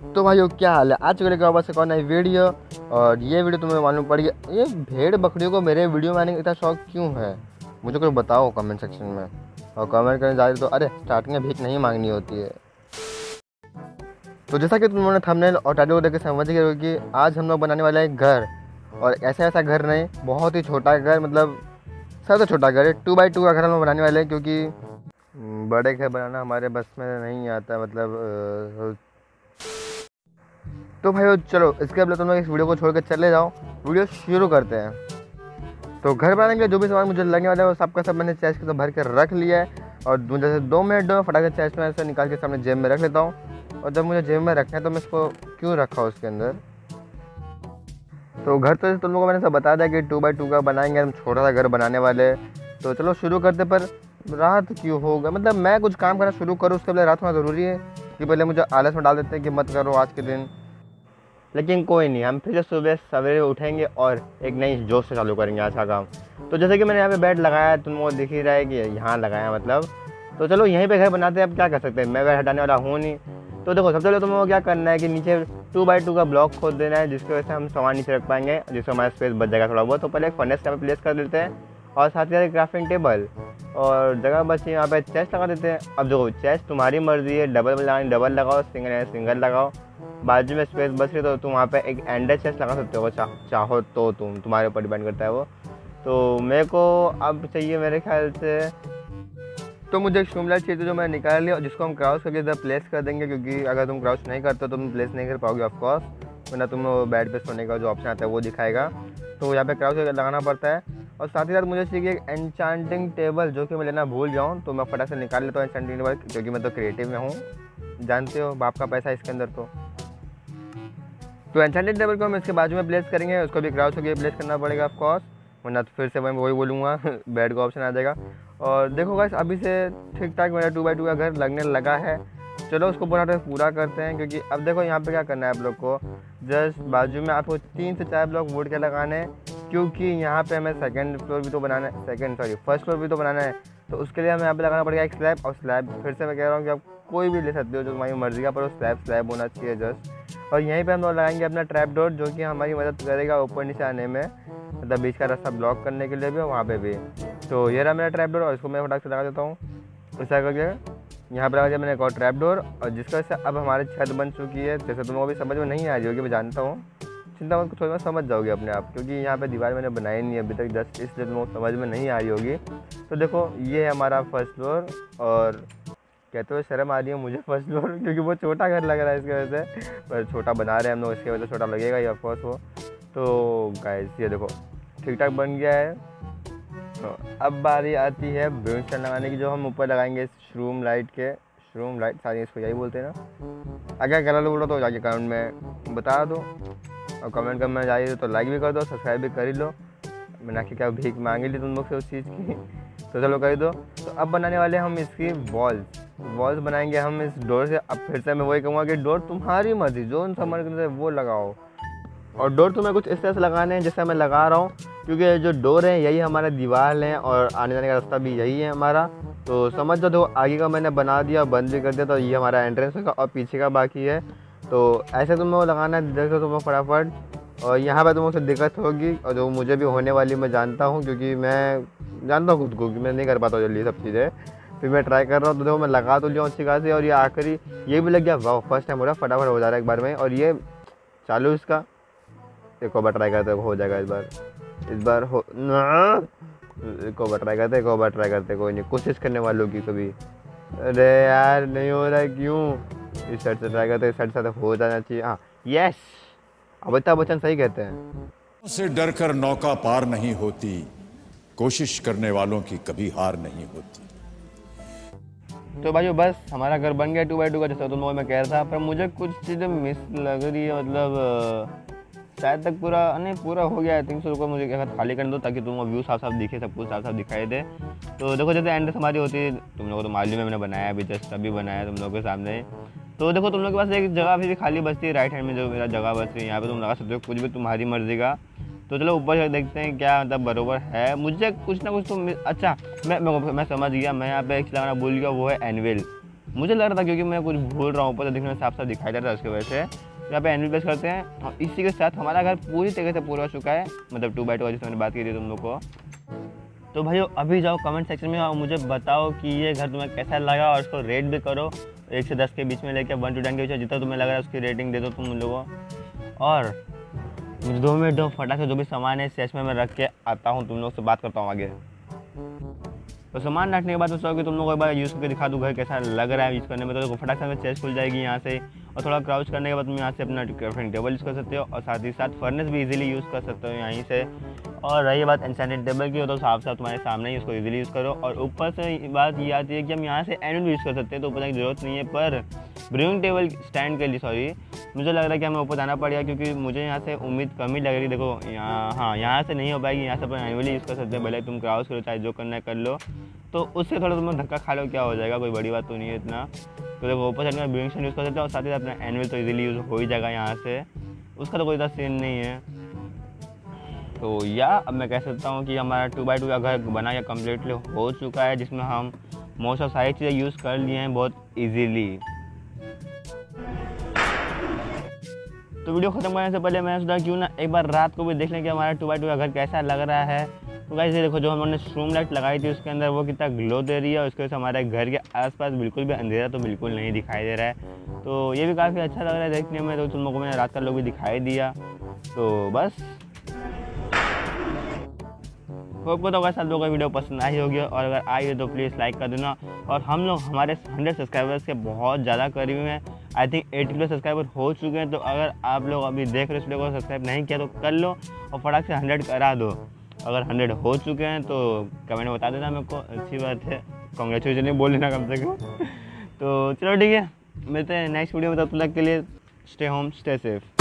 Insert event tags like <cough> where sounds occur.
तो भाइयों क्या हाल है? आज चले वापस एक और नई वीडियो? और ये वीडियो तुम्हें मालूम पड़ गया ये भेड़ बकरियों को मेरे वीडियो में आने का इतना शौक क्यों है? मुझे कुछ बताओ कमेंट सेक्शन में। और कमेंट करने जा रहे तो अरे स्टार्टिंग में भीख नहीं मांगनी होती है। तो जैसा कि तुम लोगों थंबनेल और टाइटल को देख के समझ गए कि आज हम लोग बनाने वाला है घर। और ऐसा ऐसा घर नहीं बहुत ही छोटा घर मतलब सबसे छोटा घर है। टू बाई टू का घर हम लोग बनाने वाले हैं क्योंकि हम्म, बड़े घर बनाना हमारे बस में नहीं आता मतलब तो भाई चलो, इसके अब तुम लोग इस वीडियो को छोड़ कर चले जाओ। वीडियो शुरू करते हैं। तो घर बनाने के लिए जो भी सामान मुझे लगने वाला है, वो सबका सब मैंने चेस्ट के तो भर के रख लिया है। और जैसे दो मिनट दो फटाके चेस्ट में ऐसे निकाल के सामने जेब में रख लेता हूँ। और जब मुझे जेब में रखना है तो मैं इसको क्यों रखा उसके अंदर? तो घर तो तुम लोगों को मैंने सब बता दिया कि टू बाई टू का बनाएँगे, हम छोटा सा घर बनाने वाले तो चलो, शुरू करते पर रात क्यों होगा? मतलब मैं कुछ काम करना शुरू करूँ, उसके पहले रात होना ज़रूरी है। कि पहले मुझे आलस में डाल देते हैं कि मत करो आज के दिन। लेकिन कोई नहीं, हम फिर से सुबह सवेरे उठेंगे और एक नई जोश से चालू करेंगे आज का काम। तो जैसे कि मैंने यहाँ पे बेड लगाया है तुम वो दिख ही रहा है कि यहाँ लगाया मतलब। तो चलो यहीं पे घर बनाते हैं, अब क्या कर सकते हैं? मैं बेड हटाने वाला हूँ नहीं। तो देखो, सबसे पहले तुम्हें क्या करना है कि नीचे टू बाई टू का ब्लॉक खोद देना है, जिसकी वजह से हम सामान नीचे रख पाएँगे, जिससे हमारा स्पेस बच जाएगा थोड़ा बहुत। तो पहले एक फर्नेस यहाँ पे प्लेस कर देते हैं और साथ ही साथ क्राफ्टिंग टेबल और जगह बची यहाँ पे चेस्ट लगा देते हैं। अब देखो चेस्ट तुम्हारी मर्ज़ी है डबल लगानी डबल लगाओ सिंगल है सिंगल लगाओ। बाजू में स्पेस बच रही तो तुम वहाँ पे एक एंडर चेस्ट लगा सकते हो चा, चाहो तो तुम तुम्हारे ऊपर डिपेंड करता है वो। तो मेरे को अब चाहिए मेरे ख्याल से तो मुझे एक शिमला चाहिए जो मैं निकाल लिया जिसको हम क्रॉस करके इधर प्लेस कर देंगे क्योंकि अगर तुम क्रॉस नहीं करते तो तुम प्लेस नहीं कर पाओगे ऑफकोर्स वरना तुम बेड पे सोने का जो ऑप्शन आता है वो दिखाएगा। तो यहाँ पे करके लगाना पड़ता है। और साथ ही साथ मुझे चाहिए एक एनचांटिंग टेबल जो कि मैं लेना भूल जाऊँ तो मैं फटाक से निकाल लेता हूँ एनचांटिंग टेबल क्योंकि मैं तो क्रिएटिव में हूँ। जानते हो बाप का पैसा इसके अंदर तो। तो एनचांटेड टेबल को हम इसके बाजू में प्लेस करेंगे, उसको भी क्रॉस होकर प्लेस करना पड़ेगा ऑफकोर्स वरना तो फिर से मैं वही बोलूँगा बेड <laughs> का ऑप्शन आ जाएगा. और देखो गाइस अभी से ठीक ठाक मेरा टू बाई टू का घर लगने लगा है। चलो उसको पूरा तरह पूरा करते हैं, क्योंकि अब देखो यहाँ पे क्या करना है आप लोग को। जस्ट बाजू में आपको तीन से चार ब्लॉक वुड के लगाने हैं, क्योंकि यहाँ पे हमें सेकंड फ्लोर भी तो बनाना है सेकंड सॉरी फ़र्स्ट फ्लोर भी तो बनाना है। तो उसके लिए हमें यहाँ पे लगाना पड़ेगा एक स्लैब और स्लैब फिर से मैं कह रहा हूँ कि आप कोई भी ले सकते हो जो तुम्हारी मर्ज़ी का, पर वो स्लैब स्लैब होना चाहिए जस्ट और यहीं पे हम लोग लगाएँगे अपना ट्रैप डोर जो कि हमारी मदद करेगा ऊपर नीचे आने में मतलब बीच का रास्ता ब्लॉक करने के लिए भी और वहाँ पे भी. तो ये रहा मेरा ट्रैप डोर और इसको मैं फटाक से लगा देता हूँ. ऐसा करके यहाँ पर लगा दिया मैंने एक और ट्रैप डोर और जिसकी से अब हमारी छत बन चुकी है. जैसे तुम को समझ में नहीं आ रही होगी, मैं जानता हूँ. चिंता मत थोड़ी बहुत समझ जाओगे अपने आप, क्योंकि यहाँ पे दीवार मैंने बनाई नहीं है अभी तक जस्ट इसलिए तुम समझ में नहीं आ रही होगी. तो देखो, ये है हमारा फ़र्स्ट फ्लोर और कहते हुए शर्म आ रही है मुझे फ़र्स्ट फ्लोर क्योंकि वो छोटा घर लग रहा है इसकी वजह से। पर छोटा बना रहे हैं हम लोग, इसकी वजह से छोटा लगेगा ही ऑफकोर्स वो। तो गाइस ये देखो ठीक ठाक बन गया है। तो अब बारी आती है ब्यूस्टन लगाने की, जो हम ऊपर लगाएँगे श्रूम लाइट के। श्रूम लाइट सारी इसको यही बोलते हैं ना। अगर गलत बोलो तो जाके कमेंट में बता दो। और कमेंट करना चाहिए तो लाइक भी कर दो सब्सक्राइब भी कर ही लो। मैंने आखिर क्या भीख मांगी ली तुम लोग से उस चीज़ की। तो चलो कर दो। तो अब बनाने वाले हम इसकी वॉल्स वॉल्स बनाएँगे हम इस डोर से। अब फिर से मैं वही कहूँगा कि डोर तुम्हारी मर्ज़ी, जो सा करता है वो लगाओ। और डोर तुम्हें कुछ इस तरह से लगाने हैं जैसे मैं लगा रहा हूँ, क्योंकि जो डोर है, यही हमारे दीवार हैं और आने जाने का रास्ता भी यही है हमारा। तो समझ जाओ, देखो, आगे का मैंने बना दिया, बंद भी कर दिया तो ये हमारा एंट्रेंस होगा और पीछे का बाकी है। तो ऐसे तुम्हें वो लगाना है, देख लो तुम लोग फटाफट। और यहाँ पर तुम लोग दिक्कत होगी और जो मुझे भी होने वाली मैं जानता हूँ, क्योंकि मैं जानता हूँ खुद को कि मैं नहीं कर पाता जल्दी सब चीज़ें। फिर मैं ट्राई कर रहा हूँ तो देखो मैं लगा तो लिया अच्छी खासी और ये आखिरी, ये भी लग गया, वाह फ़र्स्ट टाइम हो रहा है, फटाफट हो जा रहा है एक बार में। और ये चालू इसका। एक और बार ट्राई करते हो जाएगा इस बार। इस बार हो, ना, एक और बार ट्राई करते, एक और बार ट्राई करते, कोई नहीं, कोशिश करने वालों की कभी। अरे यार, नहीं हो रहा है क्यों? इस साइड से ट्राई करते, इस साइड से हो जाना चाहिए। हाँ यस अमिताभ बच्चन सही कहते हैं। से डरकर नौका पार नहीं होती कोशिश करने वालों की कभी हार नहीं होती। तो भाई बस हमारा घर बन गया टू बाई टू का जैसा तुम लोगों मैं कह रहा था पर मुझे कुछ चीज़ें मिस लग रही है मतलब शायद तक पूरा नहीं पूरा हो गया आई थिंक सो रुको मुझे बार खाली करने दो ताकि तुम व्यू साफ़ साफ़ दिखे सब कुछ साफ़ साफ़ दिखाई दे। तो देखो जैसे एंड हमारी होती है तुम लोगों को तो मालूम है मैंने बनाया अभी जस्ट अभी बनाया तुम लोगों के सामने। तो देखो तुम लोग के पास एक जगह अभी भी खाली बचती है राइट हैंड में जो मेरा जगह बच रही है यहाँ पे तुम लगा सकते हो कुछ भी तुम्हारी मर्ज़ी का। तो चलो ऊपर देखते हैं क्या मतलब बरोबर है। मुझे कुछ ना कुछ तो अच्छा मैं मैं, मैं समझ गया मैं यहाँ पे एक लगाना भूल गया वो है एनविल मुझे लग रहा था क्योंकि मैं कुछ भूल रहा हूँ ऊपर तो देखने में साफ़ साफ़ दिखाई दे रहा था उसकी वजह से। यहाँ पे एनुअल प्लेस करते हैं और इसी के साथ हमारा घर पूरी तरीके से पूरा हो चुका है मतलब टू बाई टू जिससे मैंने बात की थी तुम लोग को। तो भाइयों, अभी जाओ कमेंट सेक्शन में और मुझे बताओ कि ये घर तुम्हें कैसा लगा और उसको रेट भी करो। एक से दस के बीच में लेके वन टू टेन के बीच जितना तुम्हें लग रहा है उसकी रेटिंग दे दो तुम लोगों। और मुझे दो मिनट दो फटाक से जो भी सामान है सेश में मैं रख के आता हूँ, तुम लोग से बात करता हूँ आगे। तो सामान रखने के बाद मैं सोचा कि तुम लोग एक बार यूज़ करके दिखा दूँ घर कैसा लग रहा है यूज़ करने में तो फटाक से हमें खुल जाएगी यहाँ से। और थोड़ा क्राउच करने के बाद तुम यहाँ से अपना क्राफ्टिंग टेबल यूज़ कर सकते हो और साथ ही साथ फर्नेस भी इजीली यूज़ कर सकते हो यहीं से। और रही बात इंसेंटेड टेबल की हो तो साफ़ साफ़ तुम्हारे सामने ही उसको इजीली यूज़ करो। और ऊपर से बात ये आती है कि हम यहाँ से एंड भी यूज़ कर सकते हैं तो ऊपर की ज़रूरत नहीं है। पर ब्रिविंग टेबल स्टैंड के लिए सॉरी मुझे लग रहा है कि हमें ऊपर जाना पड़ेगा क्योंकि मुझे यहाँ से उम्मीद कम ही लगेगी देखो, यहाँ हाँ यहाँ से नहीं हो पाएगी, यहाँ से अपन एनुअली यूज़ कर सकते हैं। भले तुम क्राउस करो, चाहे जो करना है कर लो। तो उससे थोड़ा तुम धक्का खा लो, क्या हो जाएगा? कोई बड़ी बात तो नहीं है इतना। तो देखो, ऊपर साइड में ब्रूइंग यूज़ कर सकते हो, और साथ ही साथ अपना एनुअल तो इजीली यूज़ हो ही जाएगा यहाँ से। उसका तो कोई इतना सीन नहीं है। तो या, अब मैं कह सकता हूँ कि हमारा टू बाई टू का घर बना या कम्प्लीटली हो चुका है, जिसमें हम मोस्ट ऑफ़ सारी चीज़ें यूज़ कर लिए हैं बहुत ईजीली तो वीडियो ख़त्म करने से पहले मैंने सोचा क्यों ना एक बार रात को भी देख लें कि हमारा टू बाई टू का घर कैसा लग रहा है। तो ये देखो, जो हमने स्ट्रूम लाइट लगाई थी, उसके अंदर वो कितना ग्लो दे रही है, और उसके वजह से हमारे घर के आसपास बिल्कुल भी अंधेरा तो बिल्कुल नहीं दिखाई दे रहा है। तो ये भी काफ़ी अच्छा लग रहा है देखने में तो तुम लोगों मैंने रात का लोग भी दिखाई दिया। तो बस। होप को तो अगर सब लोगों का वीडियो पसंद आई होगी, और अगर आई हो तो प्लीज़ लाइक कर देना। और हम लोग, हमारे हंड्रेड सब्सक्राइबर्स के बहुत ज़्यादा करीब हैं। I think eighty plus subscriber हो चुके हैं तो अगर आप लोग अभी देख रहे हो इस वीडियो को सब्सक्राइब नहीं किया तो कर लो, और फटाक से हंड्रेड करा दो। अगर हंड्रेड हो चुके हैं तो कमेंट बता देना मेरे को। अच्छी बात है। कॉन्ग्रेचुलेशन बोल लेना कम से कम। <laughs> तो चलो ठीक है, मिलते हैं नेक्स्ट वीडियो में, तब तक के लिए स्टे होम स्टे सेफ़